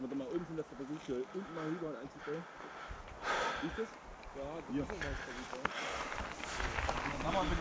Wenn man da mal unten das versucht, hier unten mal rüber und einzustellen. Siehst du das? Ja, das ja. ist ein was versucht. Wenn du